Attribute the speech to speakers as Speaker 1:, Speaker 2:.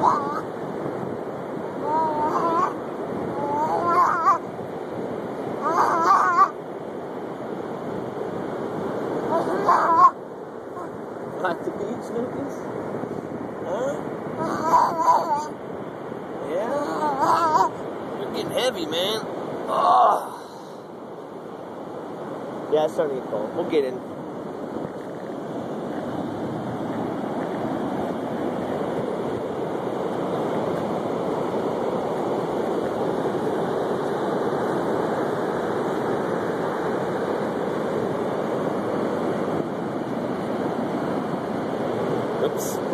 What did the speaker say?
Speaker 1: Like the beach, Lucas? Huh? Yeah? You're getting heavy, man. Oh. Yeah, it's starting to get cold. We'll get in. Oops.